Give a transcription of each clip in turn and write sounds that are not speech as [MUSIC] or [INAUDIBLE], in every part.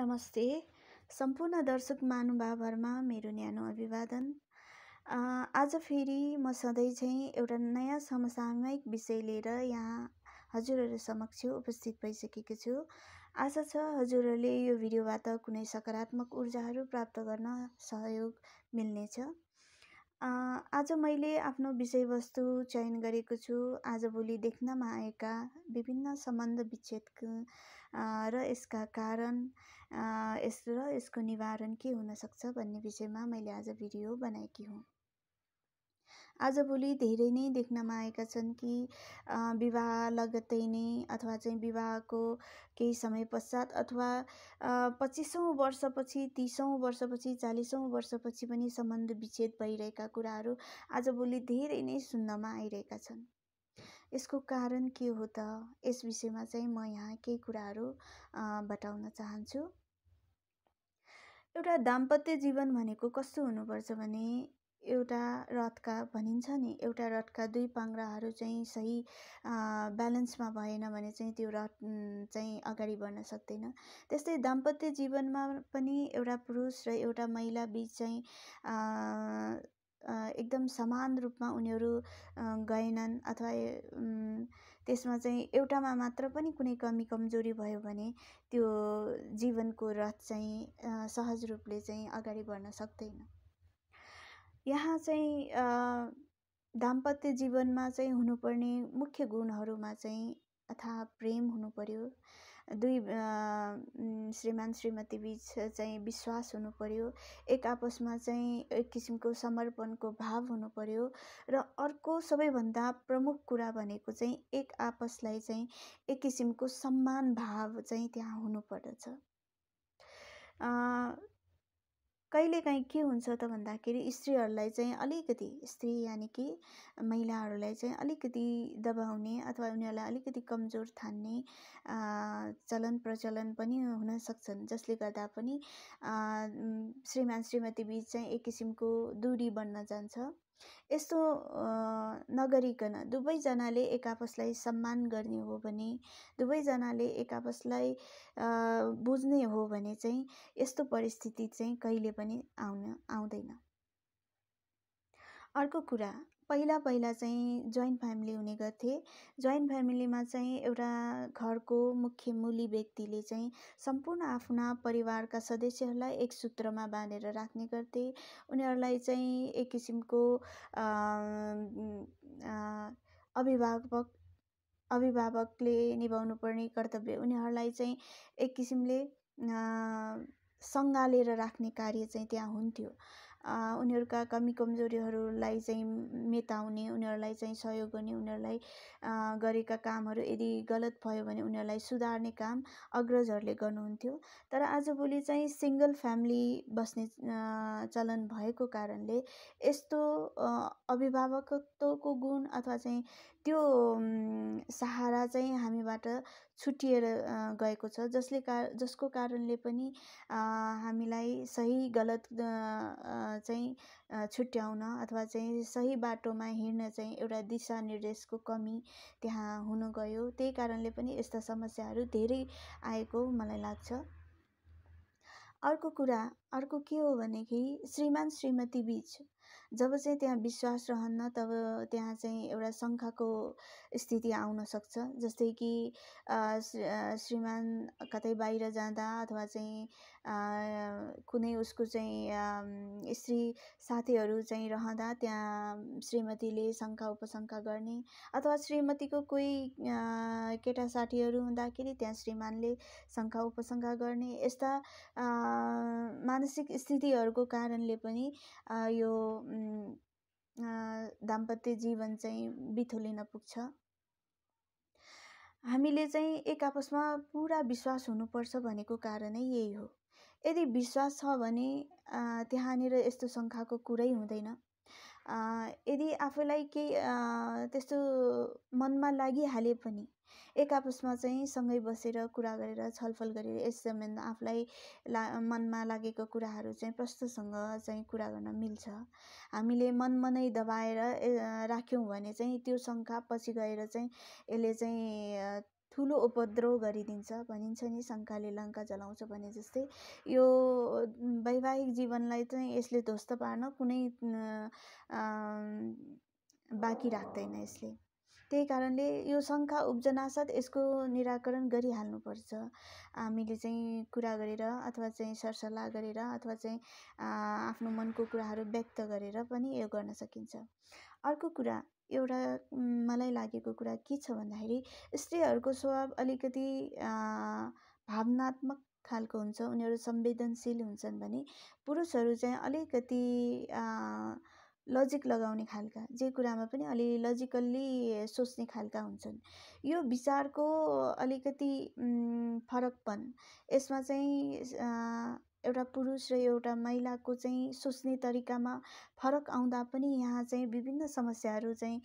नमस्ते। सम्पूर्ण दर्शक महानुभावहरूमा मेरो न्यानो अभिवादन। आज फेरि म सधैँ चाहिँ एउटा नयाँ समसामयिक विषय लिएर यहाँ हजुरहरू समक्ष उपस्थित भइसकेको छु। आशा छ हजुरहरूले यो भिडियोबाट कुनै सकारात्मक ऊर्जाहरू प्राप्त गर्न सहयोग मिल्नेछ। आज मैले आफ्नो विषयवस्तु चयन गरेको छु। आजभोलि देख्नमा आएका विभिन्न सम्बन्ध विच्छेदको र यसका कारण यस र यसको निवारण के हुनसक्छ भन्ने विषयमा मैले आज भिडियो बनाएकी हुँ। आजभोलि धेरै नै देख्नमा आएका छन् कि विवाह लगत्तै नै अथवा चाहिँ विवाहको केही समय पश्चात अथवा पच्चिसौँ वर्षपछि तिसौँ वर्षपछि चालिसौँ वर्षपछि पनि सम्बन्ध विच्छेद भइरहेका कुराहरू आजभोलि धेरै नै सुन्नमा आइरहेका छन्। यसको कारण के हो त? यस विषयमा चाहिँ म यहाँ केही कुराहरू बताउन चाहन्छु। एउटा दाम्पत्य जीवन भनेको कस्तो हुनुपर्छ भने एउटा रथका भनिन्छ नि एउटा रथका दुई पाङ्राहरू चाहिँ सही ब्यालेन्समा भएन भने चाहिँ त्यो रथ चाहिँ अगाडि बढ्न सक्दैन। त्यस्तै दाम्पत्य जीवनमा पनि एउटा पुरुष र एउटा महिला बिच चाहिँ एकदम समान रूपमा उनीहरू गएनन् अथवा त्यसमा चाहिँ एउटामा मात्र पनि कुनै कमी कमजोरी भयो भने त्यो जीवनको रथ चाहिँ सहज रूपले चाहिँ अगाडि बढ्न सक्दैन। यहाँ चाहिँ दाम्पत्य जीवनमा चाहिँ हुनुपर्ने मुख्य गुणहरूमा चाहिँ अथाह प्रेम हुनु पर्यो। दुई श्रीमान श्रीमती बिच चाहिँ विश्वास हुनु पर्यो एक आपसमा चाहिँ एक किसिमको समर्पणको भाव हुनु पर्यो र अर्को सबैभन्दा प्रमुख कुरा भनेको चाहिँ एक आपसलाई चाहिँ एक किसिमको सम्मान भाव चाहिँ त्यहाँ हुनुपर्दछ। कहिलेकाहीँ के हुन्छ त भन्दाखेरि स्त्रीहरूलाई चाहिँ अलिकति स्त्री यानि कि महिलाहरूलाई चाहिँ अलिकति दबाउने अथवा उनीहरूलाई अलिकति कमजोर ठान्ने चलन प्रचलन पनि हुन सक्छन्। जसले गर्दा पनि श्रीमान श्रीमती बिच चाहिँ एक किसिमको दूरी बन्न जान्छ। यस्तो नगरिकन दुवैजनाले एक आपसलाई सम्मान गर्ने हो भने दुवैजनाले एक आपसलाई बुझ्ने हो भने चाहिँ यस्तो परिस्थिति चाहिँ कहिले पनि आउन आउँदैन। अर्को कुरा पहिला पहिला चाहिँ जोइन्ट फ्यामिली हुने गर्थे जोइन्ट फ्यामिलीमा चाहिँ एउटा घरको मुख्य मुली व्यक्तिले चाहिँ सम्पूर्ण आफ्ना परिवारका सदस्यहरूलाई एक सूत्रमा बाँधेर राख्ने गर्थे उनीहरूलाई चाहिँ एक किसिमको अभिभावक अभिभावकले निभाउनु पर्ने कर्तव्य उनीहरूलाई चाहिँ एक किसिमले सङ्घालेर राख्ने कार्य चाहिँ त्यहाँ हुन्थ्यो। उनीहरूका कमी कमजोरीहरूलाई चाहिँ मेटाउने उनीहरूलाई चाहिँ सहयोग गर्ने उनीहरूलाई गरेका कामहरू यदि गलत भयो भने उनीहरूलाई सुधार्ने काम अग्रजहरूले गर्नुहुन्थ्यो। तर आजभोलि चाहिँ सिङ्गल फ्यामिली बस्ने चलन भएको कारणले यस्तो अभिभावकत्वको गुण अथवा चाहिँ त्यो सहारा चाहिँ हामीबाट छुटिएर गएको छ जसले का जसको कारणले पनि हामीलाई सही गलत चाहिँ छुट्याउन अथवा चाहिँ सही बाटोमा हिँड्न चाहिँ एउटा दिशानिर्देशको कमी त्यहाँ हुन गयो। त्यही कारणले पनि यस्ता समस्याहरू धेरै आएको मलाई लाग्छ। अर्को कुरा अर्को के हो भनेदेखि श्रीमान श्रीमती बिच जब चाहिँ त्यहाँ विश्वास रहन्न तब त्यहाँ चाहिँ एउटा शङ्काको स्थिति आउन सक्छ। जस्तै कि श्रीमान कतै बाहिर जाँदा अथवा चाहिँ कुनै उसको चाहिँ स्त्री साथीहरू चाहिँ रहँदा त्यहाँ श्रीमतीले शङ्का उपशङ्का गर्ने अथवा श्रीमतीको कोही केटा साथीहरू हुँदाखेरि त्यहाँ श्रीमानले शङ्का उपशङ्का गर्ने। यस्ता मानसिक स्थितिहरूको कारणले पनि यो दाम्पत्य जीवन चाहिँ बिथोलिन पुग्छ। हामीले चाहिँ एक आपसमा पुरा विश्वास हुनुपर्छ भनेको कारणै यही हो। यदि विश्वास छ भने त्यहाँनिर यस्तो शङ्खाको कुरै हुँदैन। यदि आफूलाई केही त्यस्तो मनमा लागिहाले पनि एक आपसमा चाहिँ सँगै बसेर कुरा गरेर छलफल गरेर यस सम्बन्ध आफूलाई ला मनमा लागेको कुराहरू चाहिँ प्रष्टसँग चाहिँ कुरा गर्न मिल्छ। हामीले मन मनै दबाएर राख्यौँ भने चाहिँ त्यो शङ्का पछि गएर चाहिँ यसले चाहिँ ठुलो उपद्रव गरिदिन्छ भनिन्छ नि शङ्काले लङ्का जलाउँछ भने जस्तै। यो वैवाहिक जीवनलाई चाहिँ यसले ध्वस्त पार्न कुनै बाँकी राख्दैन यसले। त्यही कारणले यो शङ्का उब्जनासाथ यसको निराकरण गरिहाल्नुपर्छ। हामीले चाहिँ कुरा गरेर अथवा चाहिँ सरसल्लाह गरेर अथवा चाहिँ आफ्नो मनको कुराहरू व्यक्त गरेर पनि यो गर्न सकिन्छ। अर्को कुरा एउटा मलाई लागेको कुरा के छ भन्दाखेरि स्त्रीहरूको स्वभाव अलिकति भावनात्मक खालको हुन्छ उनीहरू संवेदनशील हुन्छन् भने पुरुषहरू चाहिँ अलिकति लजिक लगाउने खालका जे कुरामा पनि अलि लजिकल्ली सोच्ने खालका हुन्छन्। यो विचारको अलिकति फरकपन यसमा चाहिँ एउटा पुरुष र एउटा महिलाको चाहिँ सोच्ने तरिकामा फरक आउँदा पनि यहाँ चाहिँ विभिन्न समस्याहरू चाहिँ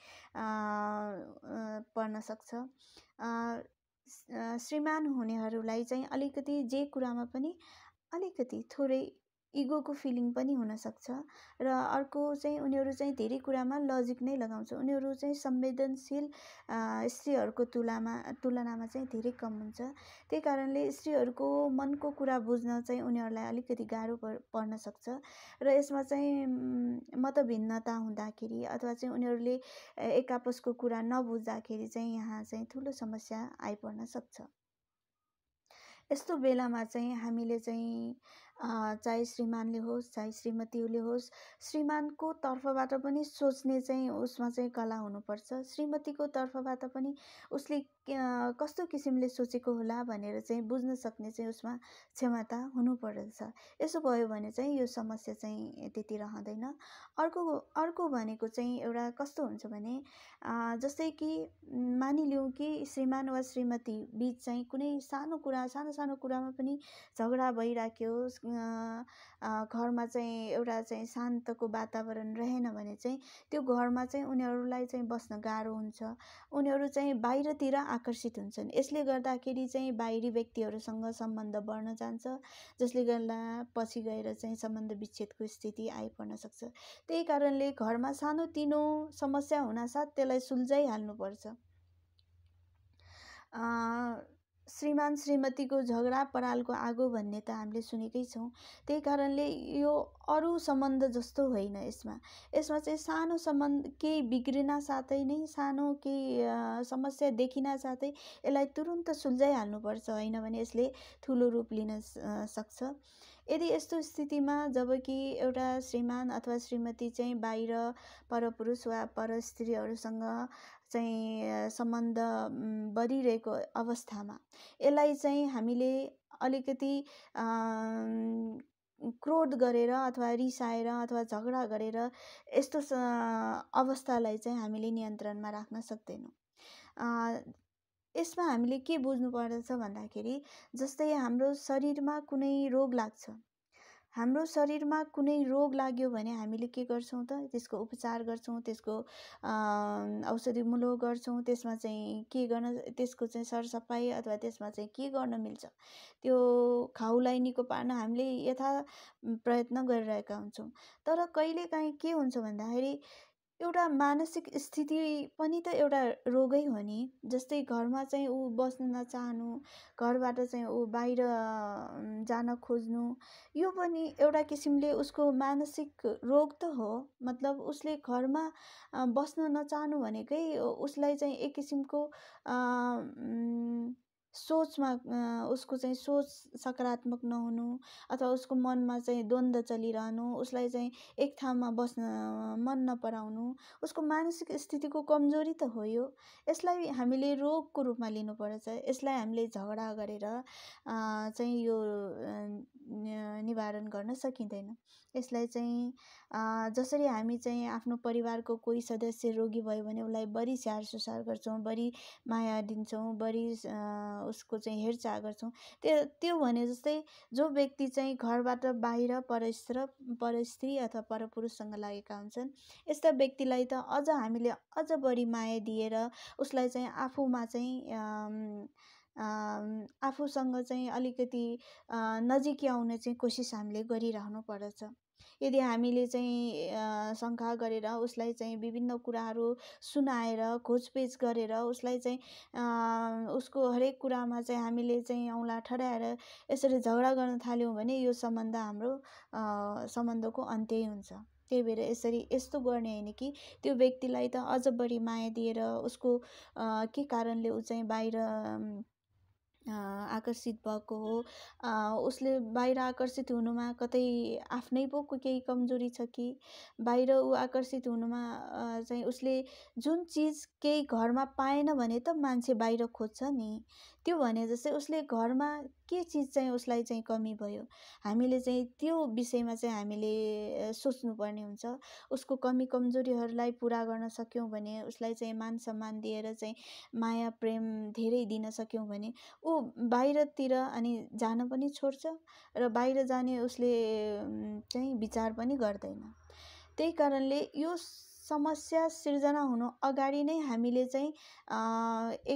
पर्न सक्छ। श्रीमान हुनेहरूलाई चाहिँ अलिकति जे कुरामा पनि अलिकति थोरै इगोको फिलिङ पनि हुनसक्छ र अर्को चाहिँ उनीहरू चाहिँ धेरै कुरामा लजिक नै लगाउँछ। उनीहरू चाहिँ संवेदनशील स्त्रीहरूको तुलनामा तुलनामा चाहिँ धेरै कम हुन्छ। त्यही कारणले स्त्रीहरूको मनको कुरा बुझ्न चाहिँ उनीहरूलाई अलिकति गाह्रो पर्न सक्छ र यसमा चाहिँ मतभिन्नता हुँदाखेरि अथवा चाहिँ उनीहरूले एक आपसको कुरा नबुझ्दाखेरि चाहिँ यहाँ चाहिँ ठुलो समस्या आइपर्न सक्छ। यस्तो बेलामा चाहिँ हामीले चाहिँ चाहे श्रीमानले होस् चाहे श्रीमतीले होस् श्रीमानको तर्फबाट पनि सोच्ने चाहिँ उसमा चाहिँ कला हुनुपर्छ। श्रीमतीको तर्फबाट पनि उसले कस्तो किसिमले सोचेको होला भनेर चाहिँ बुझ्न सक्ने चाहिँ उसमा क्षमता हुनुपर्छ यसो भयो भने चाहिँ यो समस्या चाहिँ त्यति रहँदैन। अर्को अर्को भनेको चाहिँ एउटा कस्तो हुन्छ भने जस्तै कि मानिलिउँ कि श्रीमान वा श्रीमती बिच चाहिँ कुनै सानो कुरा सानो सानो कुरामा पनि झगडा भइराख्यो। घरमा चाहिँ एउटा चाहिँ शान्तको वातावरण रहेन भने चाहिँ त्यो घरमा चाहिँ उनीहरूलाई चाहिँ बस्न गाह्रो हुन्छ। उनीहरू चाहिँ बाहिरतिर आकर्षित हुन्छन्। यसले गर्दाखेरि चाहिँ बाहिरी व्यक्तिहरूसँग सम्बन्ध बढ्न जान्छ जसले गर्दा पछि गएर चाहिँ सम्बन्ध विच्छेदको स्थिति आइपर्न सक्छ। त्यही कारणले घरमा सानोतिनो समस्या हुनासाथ त्यसलाई सुल्झाइहाल्नुपर्छ। श्रीमान श्रीमतीको झगडा परालको आगो भन्ने त हामीले सुनेकै छौँ। त्यही कारणले यो अरू सम्बन्ध जस्तो होइन यसमा। यसमा चाहिँ सानो सम्बन्ध केही बिग्रिन साथै नै सानो केही समस्या देखिन साथै यसलाई तुरुन्त सुल्झाइहाल्नुपर्छ होइन भने यसले ठुलो रूप लिन सक्छ। यदि यस्तो स्थितिमा जब कि एउटा श्रीमान अथवा श्रीमती चाहिँ बाहिर परपुरुष वा पर स्त्रीहरूसँग चाहिँ सम्बन्ध बढिरहेको अवस्थामा यसलाई चाहिँ हामीले अलिकति क्रोध गरेर अथवा रिसाएर अथवा झगडा गरेर यस्तो अवस्थालाई चाहिँ हामीले नियन्त्रणमा राख्न सक्दैनौँ। यसमा हामीले के बुझ्नु पर्दछ भन्दाखेरि जस्तै हाम्रो शरीरमा कुनै रोग लाग्छ। हाम्रो शरीरमा कुनै रोग लाग्यो भने हामीले के गर्छौँ त? त्यसको उपचार गर्छौँ त्यसको औषधि मुलो गर्छौँ त्यसमा चाहिँ के गर्न त्यसको चाहिँ सरसफाइ अथवा त्यसमा चाहिँ के गर्न मिल्छ? त्यो घाउलाई निको पार्न हामीले यथा प्रयत्न गरिरहेका हुन्छौँ। तर कहिलेकाहीँ के हुन्छ भन्दाखेरि एउटा मानसिक स्थिति पनि त एउटा रोगै हो नि। जस्तै घरमा चाहिँ ऊ बस्न नचाहनु घरबाट चाहिँ ऊ बाहिर जान खोज्नु यो पनि एउटा किसिमले उसको मानसिक रोग त हो। मतलब उसले घरमा बस्न नचाहनु भनेकै उसलाई चाहिँ एक किसिमको सोचमा उसको चाहिँ सोच सकारात्मक नहुनु अथवा उसको मनमा चाहिँ द्वन्द्व चलिरहनु उसलाई चाहिँ एक ठाउँमा बस्न मन नपराउनु उसको मानसिक स्थितिको कमजोरी त हो यो। यसलाई हामीले रोगको रूपमा लिनुपर्छ यसलाई हामीले झगडा गरेर चाहिँ यो निवारण गर्न सकिँदैन। यसलाई चाहिँ जसरी हामी चाहिँ आफ्नो परिवारको कोही सदस्य रोगी भयो भने उसलाई बढी स्याहार सुसार गर्छौँ बढी माया दिन्छौँ बढी उसको चाहिँ हेरचाह गर्छौँ। त्यो त्यो भने जस्तै जो व्यक्ति चाहिँ घरबाट बाहिर परस्त्र परस्त्री अथवा परपुरुषसँग लागेका हुन्छन् यस्ता व्यक्तिलाई त अझ हामीले अझ बढी माया दिएर उसलाई चाहिँ आफूमा चाहिँ आफूसँग चाहिँ अलिकति नजिकै आउने चाहिँ कोसिस हामीले गरिरहनु पर्दछ। यदि हामीले चाहिँ शङ्का गरेर उसलाई चाहिँ विभिन्न कुराहरू सुनाएर खोजपेच गरेर उसलाई चाहिँ उसको हरेक कुरामा चाहिँ हामीले चाहिँ औँला ठड्याएर यसरी झगडा गर्न थाल्यौँ भने यो सम्बन्ध हाम्रो सम्बन्धको अन्त्यै हुन्छ। त्यही भएर यसरी यस्तो गर्ने होइन कि त्यो व्यक्तिलाई त अझ बढी माया दिएर उसको के कारणले ऊ चाहिँ बाहिर आकर्षित भएको हो। उसले बाहिर आकर्षित हुनुमा कतै आफ्नै पो केही कमजोरी छ कि? बाहिर ऊ आकर्षित हुनुमा चाहिँ उसले जुन चिज केही घरमा पाएन भने त मान्छे बाहिर खोज्छ नि। त्यो भने जस्तै उसले घरमा के चिज चाहिँ उसलाई चाहिँ कमी भयो? हामीले चाहिँ त्यो विषयमा चाहिँ हामीले सोच्नुपर्ने हुन्छ। उसको कमी कमजोरीहरूलाई पुरा गर्न सक्यौँ भने उसलाई चाहिँ मान सम्मान दिएर चाहिँ माया प्रेम धेरै दिन सक्यौँ भने ऊ बाहिरतिर अनि जान पनि छोड्छ र बाहिर जाने उसले चाहिँ विचार पनि गर्दैन। त्यही कारणले यो समस्या सिर्जना हुनु अगाडि नै हामीले चाहिँ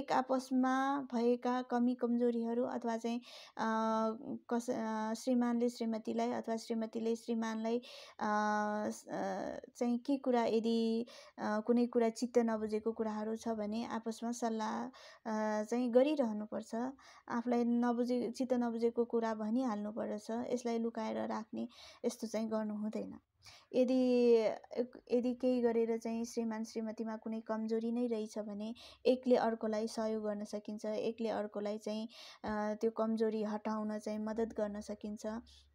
एक आपसमा भएका कमी कमजोरीहरू अथवा चाहिँ कस श्रीमानले श्रीमतीलाई अथवा श्रीमतीले श्रीमानलाई चाहिँ के कुरा यदि कुनै कुरा चित्त नबुझेको कुराहरू छ भने आपसमा सल्लाह चाहिँ गरिरहनुपर्छ। आफूलाई नबुझे चित्त नबुझेको कुरा भनिहाल्नुपर्दछ। यसलाई लुकाएर राख्ने यस्तो चाहिँ गर्नु हुँदैन। यदि यदि केही गरेर चाहिँ श्रीमान श्रीमतीमा कुनै कमजोरी नै रहेछ भने एकले अर्कोलाई सहयोग गर्न सकिन्छ एकले अर्कोलाई चाहिँ त्यो कमजोरी हटाउन चाहिँ मद्दत गर्न सकिन्छ।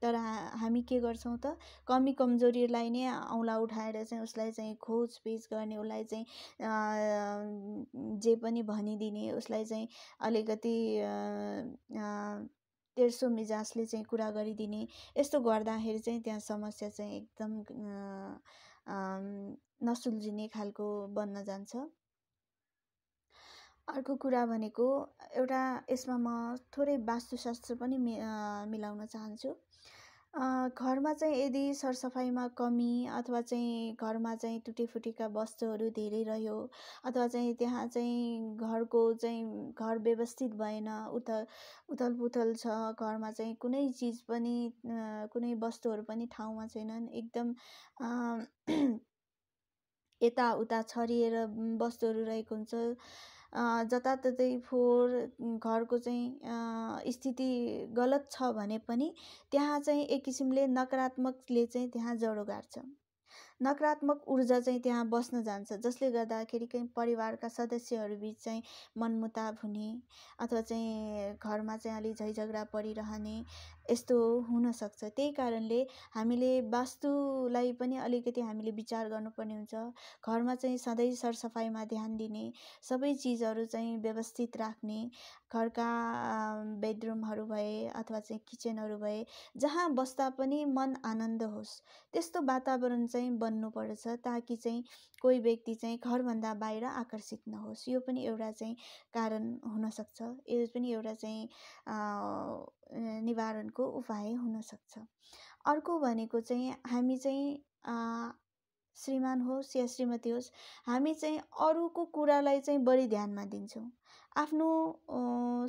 तर हामी के गर्छौँ त? कमी कमजोरीलाई नै औँला उठाएर चाहिँ उसलाई चाहिँ खोजपेच गर्ने उसलाई चाहिँ जे पनि भनिदिने उसलाई चाहिँ अलिकति तेर्सो मिजाजले चाहिँ कुरा गरिदिने। यस्तो गर्दाखेरि चाहिँ त्यहाँ समस्या चाहिँ एकदम नसुल्झिने खालको बन्न जान्छ। अर्को कुरा भनेको एउटा यसमा म थोरै वास्तुशास्त्र पनि मिलाउन चाहन्छु। घरमा चाहिँ यदि सरसफाइमा कमी अथवा चाहिँ घरमा चाहिँ टुटेफुटेका वस्तुहरू धेरै रह्यो अथवा चाहिँ त्यहाँ चाहिँ घरको चाहिँ घर व्यवस्थित भएन उथल उथलपुथल छ घरमा चाहिँ कुनै चिज पनि कुनै वस्तुहरू पनि ठाउँमा छैनन् एकदम [CLEARS THROAT] यताउता छरिएर वस्तुहरू रहेको हुन्छ। जताततै फोहोर घरको चाहिँ स्थिति गलत छ भने पनि त्यहाँ चाहिँ एक किसिमले नकारात्मकले चाहिँ त्यहाँ जडो गाड्छ नकारात्मक ऊर्जा चाहिँ त्यहाँ बस्न जान्छ जसले गर्दाखेरि चाहिँ परिवारका सदस्यहरू बिच चाहिँ मनमुटाव हुने अथवा चाहिँ घरमा चाहिँ अलि झैझगडा परिरहने यस्तो हुनसक्छ त्यही कारणले हामीले वास्तुलाई पनि अलिकति हामीले विचार गर्नुपर्ने हुन्छ। घरमा चाहिँ सधैँ सरसफाइमा ध्यान दिने सबै चिजहरू चाहिँ व्यवस्थित राख्ने घरका बेडरुमहरू भए अथवा चाहिँ किचनहरू भए जहाँ बस्दा पनि मन आनन्द होस् त्यस्तो वातावरण चाहिँ बन्नुपर्छ ताकि चाहिँ कोही व्यक्ति चाहिँ घरभन्दा बाहिर आकर्षित नहोस्। यो पनि एउटा चाहिँ कारण हुनसक्छ। यो पनि एउटा चाहिँ निवारणको उपाय हुनसक्छ। अर्को भनेको चाहिँ हामी चाहिँ श्रीमान होस् या श्रीमती होस् हामी चाहिँ अरूको कुरालाई चाहिँ बढी ध्यानमा दिन्छौँ। आफ्नो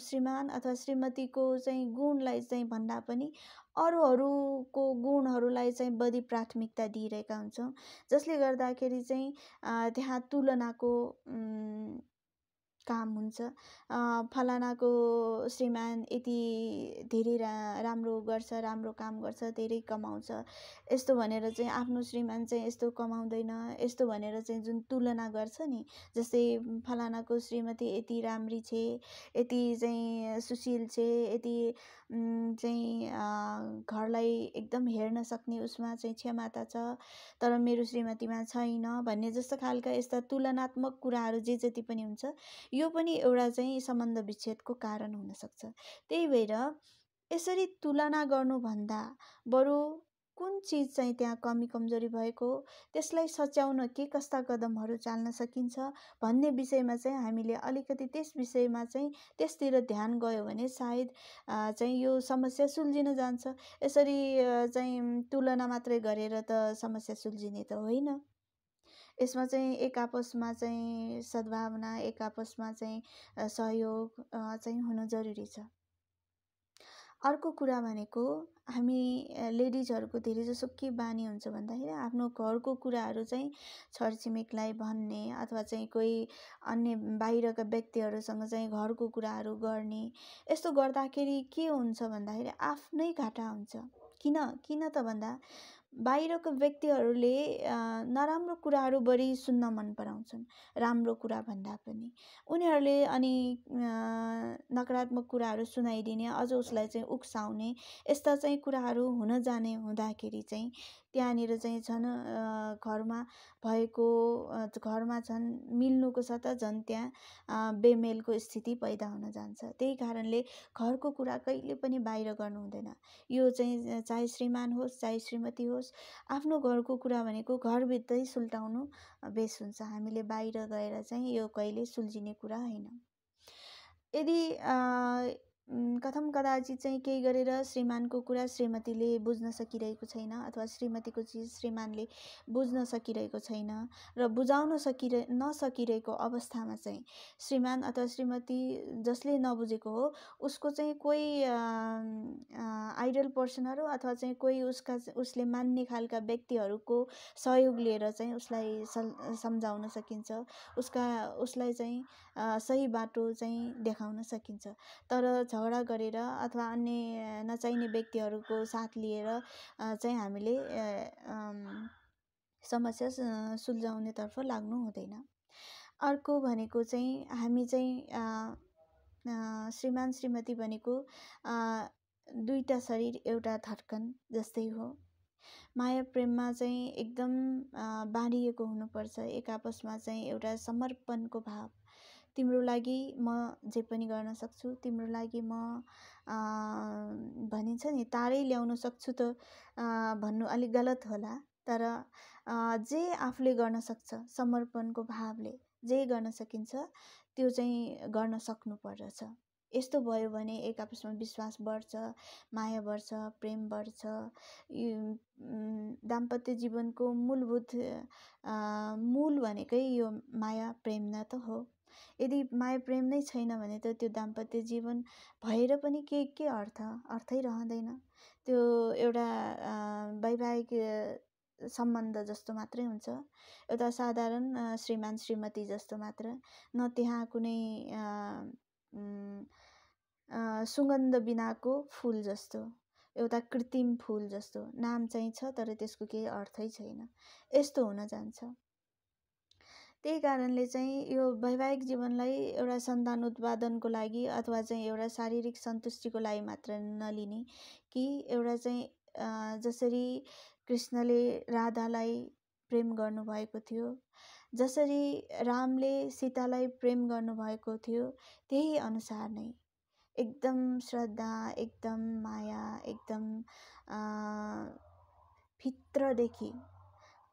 श्रीमान अथवा श्रीमतीको चाहिँ गुणलाई चाहिँ भन्दा पनि अरूहरूको गुणहरूलाई चाहिँ बढी प्राथमिकता दिइरहेका हुन्छौँ। जसले गर्दाखेरि चाहिँ त्यहाँ तुलनाको काम हुन्छ। फलानाको श्रीमान यति धेरै रा राम्रो गर्छ राम्रो काम गर्छ धेरै कमाउँछ। यस्तो भनेर चाहिँ आफ्नो श्रीमान चाहिँ यस्तो कमाउँदैन। यस्तो भनेर चाहिँ जुन तुलना गर्छ नि जस्तै फलानाको श्रीमती यति राम्री छे यति चाहिँ सुशील छे यति चाहिँ घरलाई एकदम हेर्न सक्ने उसमा चाहिँ क्षमता छ तर मेरो श्रीमतीमा छैन भन्ने जस्तो खालका यस्ता तुलनात्मक कुराहरू जे जति पनि हुन्छ यो पनि एउटा चाहिँ सम्बन्ध विच्छेदको कारण हुनसक्छ। त्यही भएर यसरी तुलना गर्नुभन्दा बरु कुन चिज चाहिँ त्यहाँ कमी कमजोरी भएको त्यसलाई सच्याउन के कस्ता कदमहरू चाल्न सकिन्छ भन्ने विषयमा चाहिँ हामीले अलिकति त्यस विषयमा चाहिँ त्यसतिर ध्यान गयो भने सायद चाहिँ यो समस्या सुल्झिन जान्छ। यसरी चाहिँ तुलना मात्रै गरेर त समस्या सुल्झिने त होइन। यसमा चाहिँ एक आपसमा चाहिँ सद्भावना एक आपसमा चाहिँ सहयोग चाहिँ हुनु जरुरी छ। अर्को कुरा भनेको हामी लेडिजहरूको धेरै जसो के बानी हुन्छ भन्दाखेरि आफ्नो घरको कुराहरू चाहिँ छरछिमेकलाई भन्ने अथवा चाहिँ कोही अन्य बाहिरका व्यक्तिहरूसँग चाहिँ घरको कुराहरू गर्ने यस्तो गर्दाखेरि के हुन्छ भन्दाखेरि आफ्नै घाटा हुन्छ। किन? किन त भन्दा बाहिरको व्यक्तिहरूले नराम्रो कुराहरू बढी सुन्न मन पराउँछन् राम्रो कुरा भन्दा पनि। उनीहरूले अनि नकारात्मक कुराहरू सुनाइदिने अझ उसलाई चाहिँ उक्साउने यस्ता चाहिँ कुराहरू हुन जाने हुँदाखेरि चाहिँ त्यहाँनिर चाहिँ झन् घरमा भएको घरमा झन् मिल्नुको सट्टा झन् त्यहाँ बेमेलको स्थिति पैदा हुन जान्छ। त्यही कारणले घरको कुरा कहिले पनि बाहिर गर्नु हुँदैन यो चाहिँ चाहे श्रीमान होस् चाहे श्रीमती होस् आफ्नो घरको कुरा भनेको घरभित्रै सुल्टाउनु बेस हुन्छ। हामीले बाहिर गएर चाहिँ यो कहिले सुल्झिने कुरा होइन। यदि कथम कदाचित चाहिँ केही गरेर श्रीमानको कुरा श्रीमतीले बुझ्न सकिरहेको छैन अथवा श्रीमतीको चिज श्रीमानले बुझ्न सकिरहेको छैन र बुझाउन सकिरहे नसकिरहेको अवस्थामा चाहिँ श्रीमान अथवा श्रीमती जसले नबुझेको हो उसको चाहिँ कोही आइडल पर्सनहरू अथवा चाहिँ कोही उसका उसले मान्ने खालका व्यक्तिहरूको सहयोग लिएर चाहिँ उसलाई सम्झाउन सकिन्छ उसका उसलाई चाहिँ सही बाटो चाहिँ देखाउन सकिन्छ। तर झगडा गरेर अथवा अन्य नचाहिने व्यक्तिहरूको साथ लिएर चाहिँ हामीले समस्या सुल्झाउनेतर्फ लाग्नु हुँदैन। अर्को भनेको चाहिँ हामी चाहिँ श्रीमान श्रीमती भनेको दुईवटा शरीर एउटा धड्कन जस्तै हो। माया प्रेममा चाहिँ एकदम बाँडिएको हुनुपर्छ। एक आपसमा चाहिँ एउटा समर्पणको भाव। तिम्रो लागि म जे पनि गर्न सक्छु तिम्रो लागि म भनिन्छ नि तारै ल्याउन सक्छु त भन्नु अलिक गलत होला। तर जे आफूले गर्न सक्छ समर्पणको भावले जे गर्न सकिन्छ त्यो चाहिँ गर्न सक्नु पर्दछ यस्तो भयो भने एक आपसमा विश्वास बढ्छ माया बढ्छ प्रेम बढ्छ। दाम्पत्य जीवनको मूलभूत मूल भनेकै यो माया प्रेम न त हो। यदि माया प्रेम नै छैन भने त त्यो दाम्पत्य जीवन भएर पनि के के अर्थ अर्थै रहँदैन। त्यो एउटा वैवाहिक सम्बन्ध जस्तो मात्रै हुन्छ। एउटा साधारण श्रीमान श्रीमती जस्तो मात्र। न त्यहाँ कुनै सुगन्ध बिनाको फुल जस्तो एउटा कृत्रिम फुल जस्तो। नाम चाहिँ छ तर त्यसको केही अर्थै छैन। यस्तो हुन जान्छ। त्यही कारणले चाहिँ यो वैवाहिक जीवनलाई एउटा सन्तान उत्पादनको लागि अथवा चाहिँ एउटा शारीरिक सन्तुष्टिको लागि मात्र नलिने कि एउटा चाहिँ जसरी कृष्णले राधालाई प्रेम गर्नुभएको थियो जसरी रामले सीतालाई प्रेम गर्नुभएको थियो त्यही अनुसार नै। एकदम श्रद्धा एकदम माया एकदम भित्रदेखि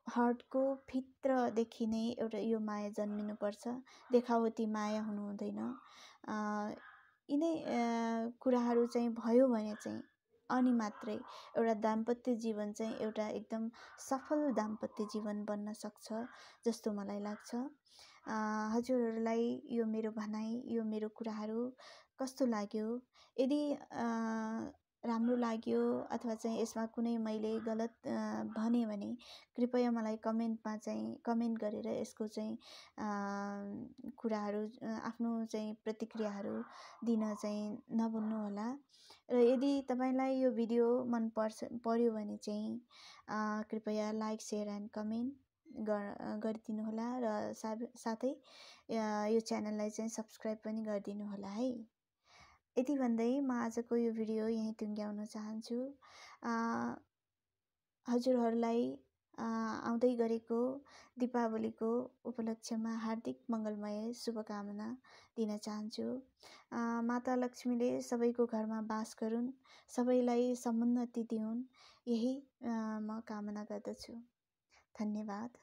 हार्टको भित्रदेखि नै एउटा यो माया जन्मिनुपर्छ। देखावटी माया हुनु हुँदैन यिनै कुराहरू चाहिँ भयो भने चाहिँ अनि मात्रै एउटा दाम्पत्य जीवन चाहिँ एउटा एकदम सफल दाम्पत्य जीवन बन्न सक्छ जस्तो मलाई लाग्छ। हजुरहरूलाई यो मेरो भनाइ यो मेरो कुराहरू कस्तो लाग्यो? यदि राम्रो लाग्यो अथवा चाहिँ यसमा कुनै मैले गलत भने भने कृपया मलाई कमेन्टमा चाहिँ कमेन्ट गरेर यसको चाहिँ कुराहरू आफ्नो चाहिँ प्रतिक्रियाहरू दिन चाहिँ नभुल्नुहोला। र यदि तपाईँलाई यो भिडियो मन पर्छ पर्यो भने चाहिँ कृपया लाइक सेयर एन्ड कमेन्ट गरिदिनुहोला र साथै यो च्यानललाई चाहिँ सब्सक्राइब पनि गरिदिनु होला है। यति भन्दै म आजको यो भिडियो यहीँ टुङ्ग्याउन चाहन्छु। हजुरहरूलाई आउँदै गरेको दीपावलीको उपलक्ष्यमा हार्दिक मङ्गलमय शुभकामना दिन चाहन्छु। माता लक्ष्मीले सबैको घरमा बास गरून् सबैलाई समुन्नति दिउन् यही म कामना गर्दछु। धन्यवाद।